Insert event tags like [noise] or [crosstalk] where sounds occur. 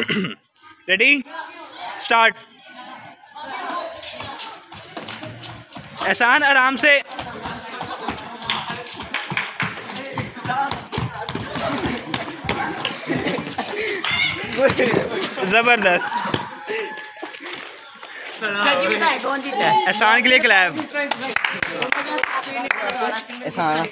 [clears throat] Ready start एहसान आराम से। ज़बरदस्त। एहसान के लिए क्लैब एहसान।